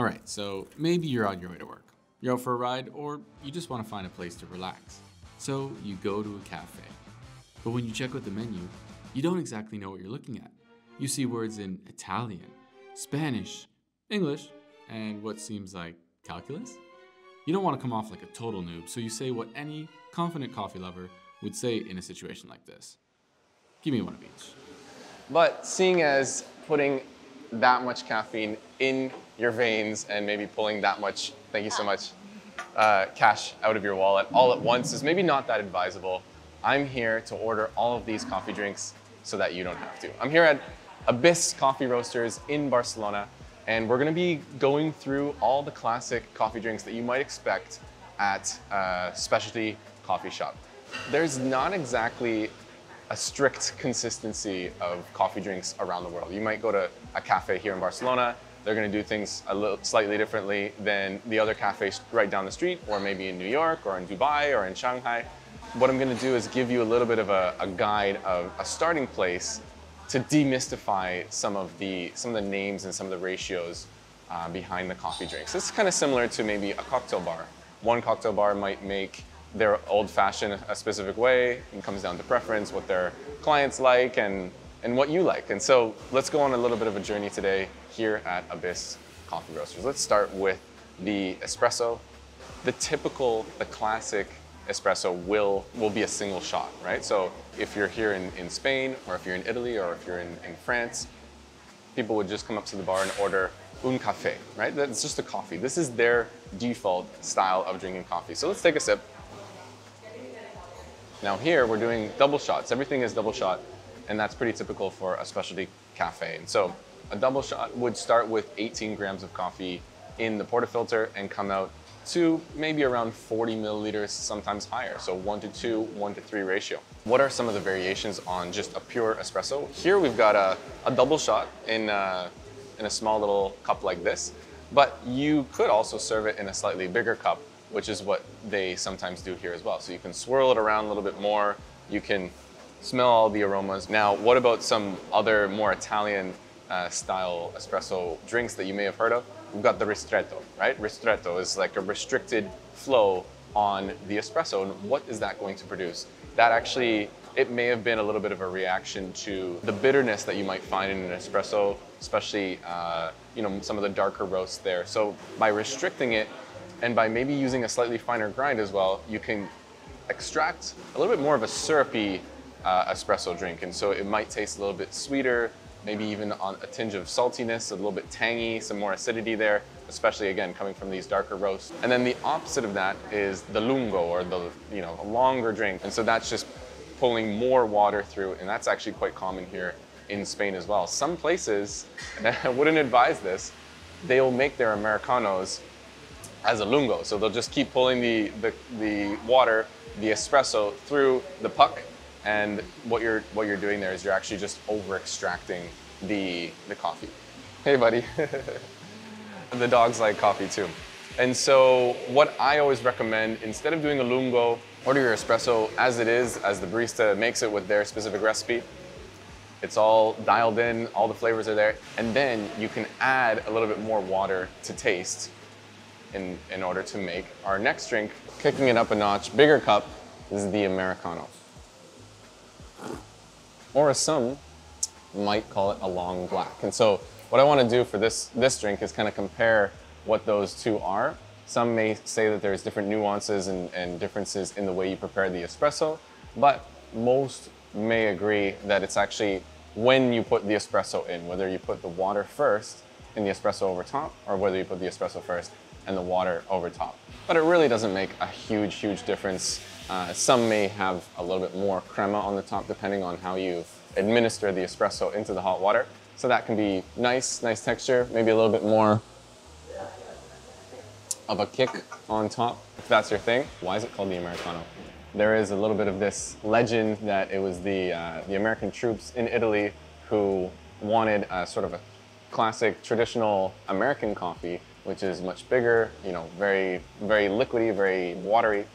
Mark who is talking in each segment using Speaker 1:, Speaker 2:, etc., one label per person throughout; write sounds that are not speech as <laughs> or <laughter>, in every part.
Speaker 1: All right, so maybe you're on your way to work. You're out for a ride, or you just want to find a place to relax. So you go to a cafe. But when you check out the menu, you don't exactly know what you're looking at. You see words in Italian, Spanish, English, and what seems like calculus? You don't want to come off like a total noob, so you say what any confident coffee lover would say in a situation like this. Give me one of each.
Speaker 2: But seeing as putting that much caffeine in your veins and maybe pulling that much, thank you so much, uh, cash out of your wallet all at once is maybe not that advisable. I'm here to order all of these coffee drinks so that you don't have to. I'm here at Abyss Coffee Roasters in Barcelona, and we're gonna be going through all the classic coffee drinks that you might expect at a specialty coffee shop. There's not exactly a strict consistency of coffee drinks around the world. You might go to a cafe here in Barcelona, they're gonna do things a little slightly differently than the other cafes right down the street, or maybe in New York, or in Dubai, or in Shanghai. What I'm gonna do is give you a little bit of a, a guide of a starting place to demystify some of the some of the names and some of the ratios uh, behind the coffee drinks. This is kind of similar to maybe a cocktail bar. One cocktail bar might make their old fashioned a specific way. and comes down to preference, what their clients like, and, and what you like. And so let's go on a little bit of a journey today here at Abyss Coffee Roasters. Let's start with the espresso. The typical, the classic espresso will, will be a single shot, right? So if you're here in, in Spain, or if you're in Italy, or if you're in, in France, people would just come up to the bar and order un café, right? That's just a coffee. This is their default style of drinking coffee. So let's take a sip. Now here we're doing double shots. Everything is double shot, and that's pretty typical for a specialty cafe. And so a double shot would start with 18 grams of coffee in the portafilter and come out to maybe around 40 milliliters, sometimes higher. So one to two, one to three ratio. What are some of the variations on just a pure espresso? Here we've got a, a double shot in a, in a small little cup like this, but you could also serve it in a slightly bigger cup which is what they sometimes do here as well. So you can swirl it around a little bit more. You can smell all the aromas. Now, what about some other more Italian uh, style espresso drinks that you may have heard of? We've got the ristretto, right? Ristretto is like a restricted flow on the espresso. And what is that going to produce? That actually, it may have been a little bit of a reaction to the bitterness that you might find in an espresso, especially, uh, you know, some of the darker roasts there. So by restricting it, and by maybe using a slightly finer grind as well, you can extract a little bit more of a syrupy uh, espresso drink. And so it might taste a little bit sweeter, maybe even on a tinge of saltiness, a little bit tangy, some more acidity there, especially again coming from these darker roasts. And then the opposite of that is the lungo or the you know longer drink. And so that's just pulling more water through, and that's actually quite common here in Spain as well. Some places, and <laughs> I wouldn't advise this, they'll make their Americanos as a lungo. So they'll just keep pulling the, the, the water, the espresso through the puck. And what you're, what you're doing there is you're actually just over extracting the, the coffee. Hey, buddy. <laughs> the dogs like coffee too. And so what I always recommend, instead of doing a lungo, order your espresso as it is, as the barista makes it with their specific recipe. It's all dialed in, all the flavors are there. And then you can add a little bit more water to taste in, in order to make our next drink. Kicking it up a notch, bigger cup, is the Americano. Or as some might call it a long black. And so what I want to do for this, this drink is kind of compare what those two are. Some may say that there's different nuances and, and differences in the way you prepare the espresso, but most may agree that it's actually when you put the espresso in, whether you put the water first in the espresso over top or whether you put the espresso first and the water over top. But it really doesn't make a huge, huge difference. Uh, some may have a little bit more crema on the top depending on how you administer the espresso into the hot water. So that can be nice, nice texture, maybe a little bit more of a kick on top, if that's your thing. Why is it called the Americano? There is a little bit of this legend that it was the, uh, the American troops in Italy who wanted a sort of a classic traditional American coffee which is much bigger, you know, very, very liquidy, very watery.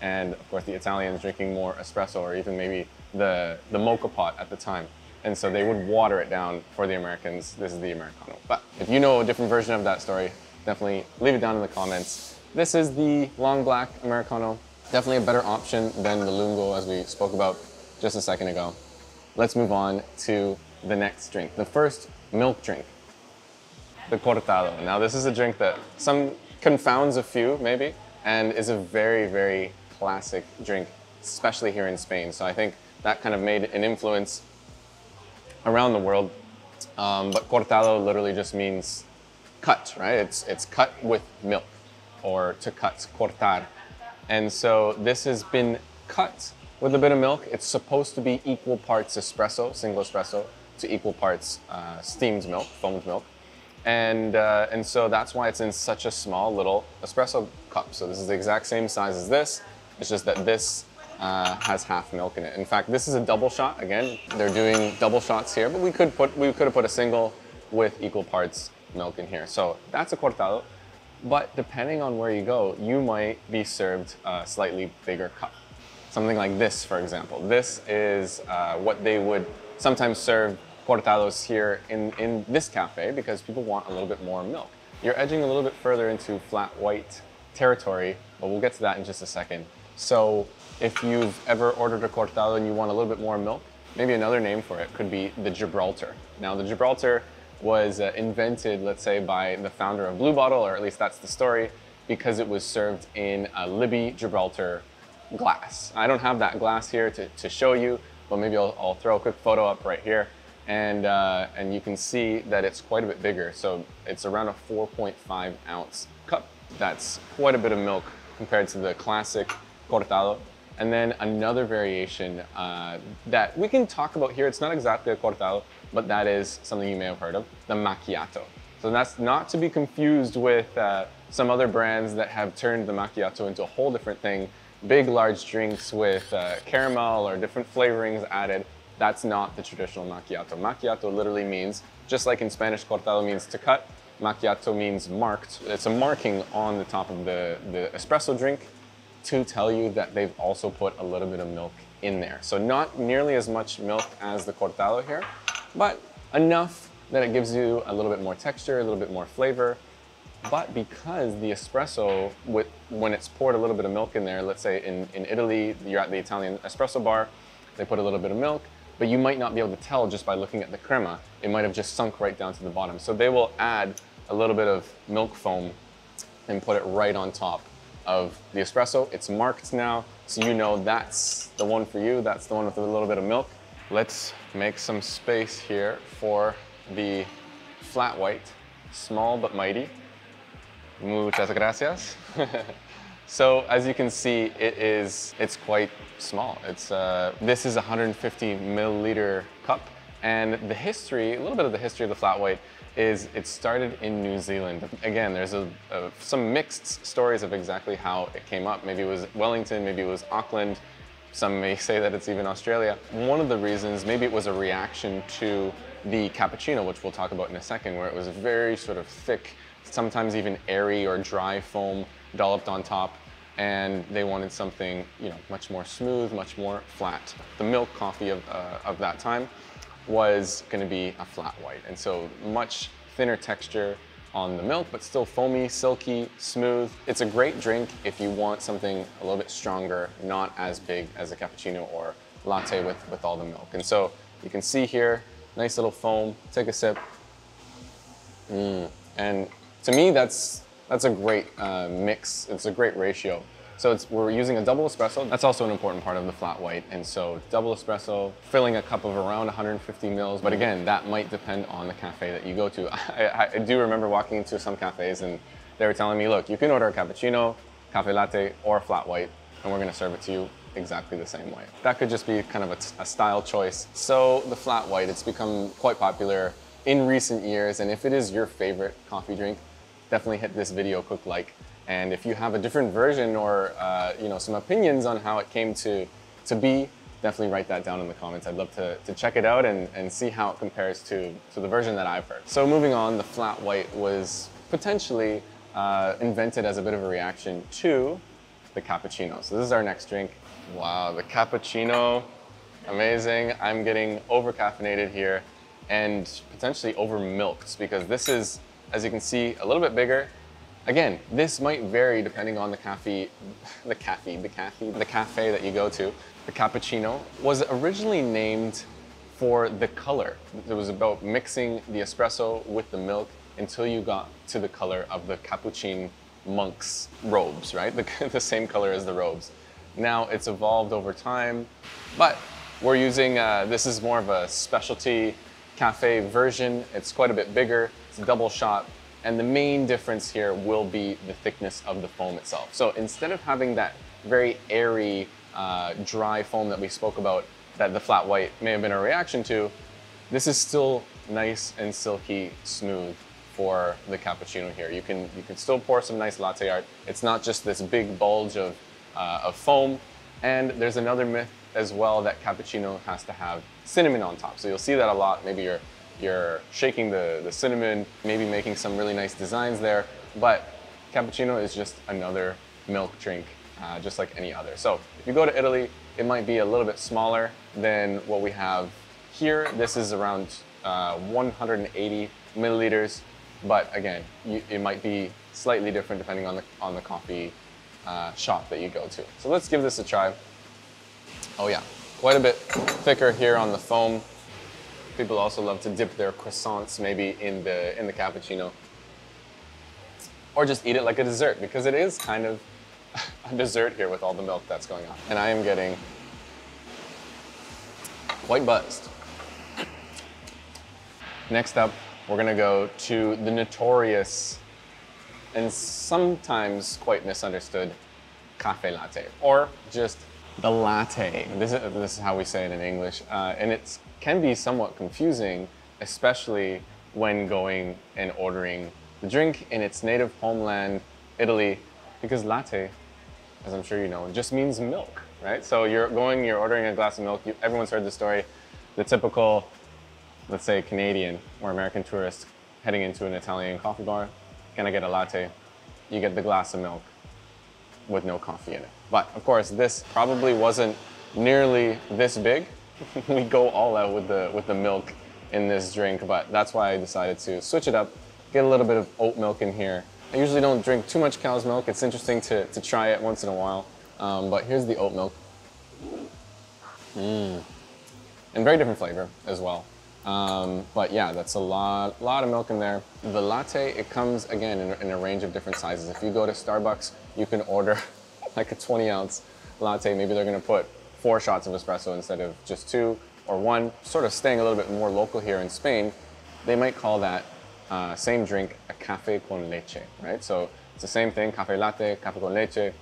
Speaker 2: And of course, the Italians drinking more espresso or even maybe the, the moka pot at the time. And so they would water it down for the Americans. This is the Americano. But if you know a different version of that story, definitely leave it down in the comments. This is the long black Americano. Definitely a better option than the Lungo as we spoke about just a second ago. Let's move on to the next drink. The first milk drink, the cortado. Now this is a drink that some confounds a few maybe, and is a very, very classic drink, especially here in Spain. So I think that kind of made an influence around the world. Um, but cortado literally just means cut, right? It's, it's cut with milk or to cut, cortar. And so this has been cut with a bit of milk. It's supposed to be equal parts espresso, single espresso, to equal parts uh, steamed milk, foamed milk. And, uh, and so that's why it's in such a small little espresso cup. So this is the exact same size as this. It's just that this uh, has half milk in it. In fact, this is a double shot. Again, they're doing double shots here, but we could put we could have put a single with equal parts milk in here. So that's a cortado. But depending on where you go, you might be served a slightly bigger cup. Something like this, for example. This is uh, what they would sometimes serve cortados here in, in this cafe because people want a little bit more milk. You're edging a little bit further into flat white territory, but we'll get to that in just a second. So if you've ever ordered a cortado and you want a little bit more milk, maybe another name for it could be the Gibraltar. Now the Gibraltar was uh, invented, let's say, by the founder of Blue Bottle, or at least that's the story, because it was served in a Libbey Gibraltar glass. I don't have that glass here to, to show you, but maybe I'll, I'll throw a quick photo up right here. And, uh, and you can see that it's quite a bit bigger. So it's around a 4.5 ounce cup. That's quite a bit of milk compared to the classic cortado. And then another variation uh, that we can talk about here, it's not exactly a cortado, but that is something you may have heard of, the macchiato. So that's not to be confused with uh, some other brands that have turned the macchiato into a whole different thing. Big, large drinks with uh, caramel or different flavorings added. That's not the traditional macchiato. Macchiato literally means, just like in Spanish, cortado means to cut, macchiato means marked. It's a marking on the top of the, the espresso drink to tell you that they've also put a little bit of milk in there. So not nearly as much milk as the cortado here, but enough that it gives you a little bit more texture, a little bit more flavor. But because the espresso, with, when it's poured a little bit of milk in there, let's say in, in Italy, you're at the Italian espresso bar, they put a little bit of milk, but you might not be able to tell just by looking at the crema. It might have just sunk right down to the bottom. So they will add a little bit of milk foam and put it right on top of the espresso. It's marked now, so you know that's the one for you. That's the one with a little bit of milk. Let's make some space here for the flat white, small but mighty. Muchas gracias. <laughs> so as you can see, it is, it's quite small. It's, uh, this is a 150 milliliter cup. And the history, a little bit of the history of the flat white is it started in New Zealand. Again, there's a, a, some mixed stories of exactly how it came up. Maybe it was Wellington, maybe it was Auckland. Some may say that it's even Australia. One of the reasons, maybe it was a reaction to the cappuccino, which we'll talk about in a second, where it was very sort of thick, sometimes even airy or dry foam dolloped on top and they wanted something you know much more smooth, much more flat. The milk coffee of, uh, of that time was going to be a flat white. And so much thinner texture on the milk, but still foamy, silky, smooth. It's a great drink if you want something a little bit stronger, not as big as a cappuccino or latte with, with all the milk. And so you can see here, nice little foam, take a sip. Mm. And to me, that's, that's a great uh, mix. It's a great ratio so we're using a double espresso. That's also an important part of the flat white. And so double espresso, filling a cup of around 150 mils. But again, that might depend on the cafe that you go to. <laughs> I, I do remember walking into some cafes and they were telling me, look, you can order a cappuccino, cafe latte, or a flat white, and we're gonna serve it to you exactly the same way. That could just be kind of a, a style choice. So the flat white, it's become quite popular in recent years. And if it is your favorite coffee drink, definitely hit this video quick like. And if you have a different version or uh, you know some opinions on how it came to, to be, definitely write that down in the comments. I'd love to, to check it out and, and see how it compares to, to the version that I've heard. So moving on, the flat white was potentially uh, invented as a bit of a reaction to the cappuccino. So this is our next drink. Wow, the cappuccino, amazing. I'm getting over caffeinated here and potentially over milked because this is, as you can see, a little bit bigger Again, this might vary depending on the cafe, the cafe, the cafe, the cafe that you go to. The cappuccino was originally named for the color. It was about mixing the espresso with the milk until you got to the color of the Capuchin monks' robes, right? The, <laughs> the same color as the robes. Now it's evolved over time, but we're using, uh, this is more of a specialty cafe version. It's quite a bit bigger, double shot, and the main difference here will be the thickness of the foam itself. So instead of having that very airy, uh, dry foam that we spoke about that the flat white may have been a reaction to, this is still nice and silky smooth for the cappuccino here. You can, you can still pour some nice latte art. It's not just this big bulge of, uh, of foam. And there's another myth as well that cappuccino has to have cinnamon on top. So you'll see that a lot. Maybe you're, you're shaking the, the cinnamon, maybe making some really nice designs there. But cappuccino is just another milk drink, uh, just like any other. So if you go to Italy, it might be a little bit smaller than what we have here. This is around uh, 180 milliliters. But again, you, it might be slightly different depending on the, on the coffee uh, shop that you go to. So let's give this a try. Oh yeah, quite a bit thicker here on the foam. People also love to dip their croissants maybe in the, in the cappuccino. Or just eat it like a dessert because it is kind of a dessert here with all the milk that's going on. And I am getting quite buzzed. Next up, we're gonna go to the notorious and sometimes quite misunderstood cafe latte, or just the latte. This is, this is how we say it in English, uh, and it can be somewhat confusing, especially when going and ordering the drink in its native homeland, Italy, because latte, as I'm sure you know, just means milk, right? So you're going, you're ordering a glass of milk. You, everyone's heard the story, the typical let's say Canadian or American tourist heading into an Italian coffee bar, gonna get a latte, you get the glass of milk with no coffee in it. But of course, this probably wasn't nearly this big. <laughs> we go all out with the, with the milk in this drink, but that's why I decided to switch it up, get a little bit of oat milk in here. I usually don't drink too much cow's milk. It's interesting to, to try it once in a while. Um, but here's the oat milk. Mmm. And very different flavor as well. Um, but yeah, that's a lot, lot of milk in there. The latte, it comes again in, in, a range of different sizes. If you go to Starbucks, you can order <laughs> like a 20 ounce latte. Maybe they're gonna put four shots of espresso instead of just two or one. Sort of staying a little bit more local here in Spain, they might call that uh, same drink a cafe con leche, right? So it's the same thing, cafe latte, cafe con leche,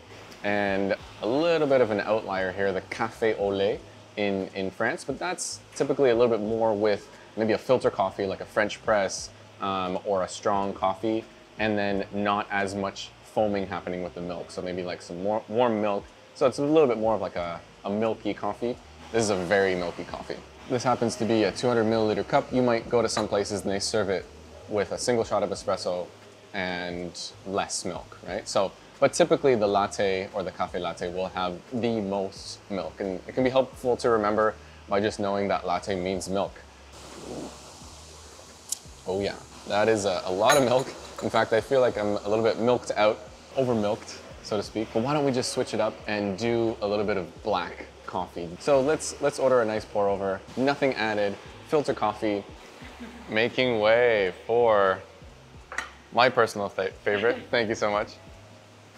Speaker 2: and a little bit of an outlier here, the cafe au lait in, in France, but that's typically a little bit more with maybe a filter coffee like a French press um, or a strong coffee, and then not as much foaming happening with the milk. So maybe like some more warm milk. So it's a little bit more of like a, a milky coffee. This is a very milky coffee. This happens to be a 200 milliliter cup. You might go to some places and they serve it with a single shot of espresso and less milk, right? So but typically the latte or the cafe latte will have the most milk. And it can be helpful to remember by just knowing that latte means milk. Oh yeah, that is a, a lot of milk. In fact, I feel like I'm a little bit milked out, over milked, so to speak. But why don't we just switch it up and do a little bit of black coffee. So let's, let's order a nice pour over, nothing added, filter coffee, making way for my personal favorite. Thank you so much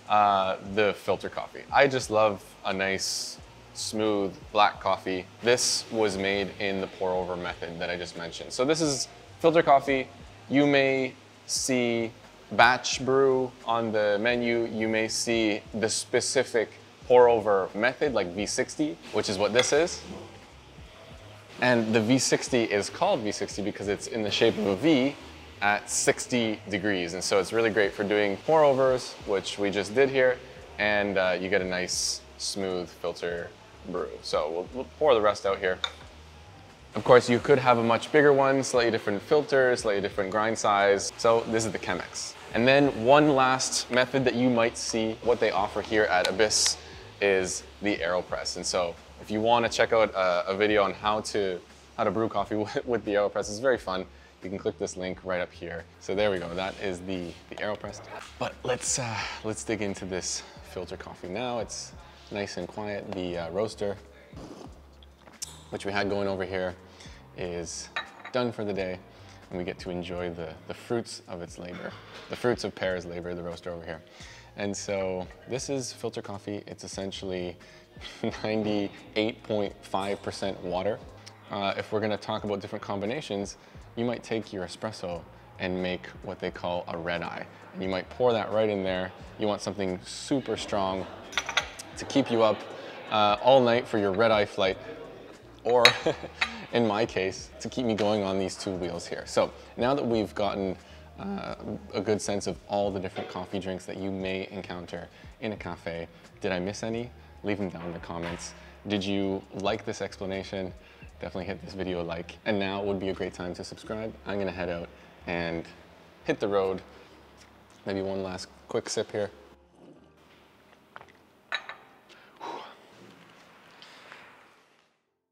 Speaker 2: uh, the filter coffee. I just love a nice, smooth black coffee. This was made in the pour over method that I just mentioned. So this is filter coffee. You may see batch brew on the menu. You may see the specific pour over method like V60, which is what this is. And the V60 is called V60 because it's in the shape of a V at 60 degrees. And so it's really great for doing pour overs, which we just did here, and uh, you get a nice smooth filter brew. So we'll, we'll, pour the rest out here. Of course, you could have a much bigger one, slightly different filter, slightly different grind size. So this is the Chemex. And then one last method that you might see what they offer here at Abyss is the AeroPress. And so if you want to check out a, a video on how to how to brew coffee with, <laughs> with the AeroPress, it's very fun you can click this link right up here. So there we go. That is the, the AeroPress. But let's, uh, let's dig into this filter coffee now. It's nice and quiet. The uh, roaster, which we had going over here, is done for the day. And we get to enjoy the, the fruits of its labor, the fruits of Pear's labor, the roaster over here. And so this is filter coffee. It's essentially <laughs> 98.5% water. Uh, if we're gonna talk about different combinations, you might take your espresso and make what they call a red eye. And you might pour that right in there. You want something super strong to keep you up uh, all night for your red eye flight, or <laughs> in my case, to keep me going on these two wheels here. So now that we've gotten uh, a good sense of all the different coffee drinks that you may encounter in a cafe, did I miss any? Leave them down in the comments. Did you like this explanation? Definitely hit this video a like. And now would be a great time to subscribe. I'm gonna head out and hit the road. Maybe one last quick sip here.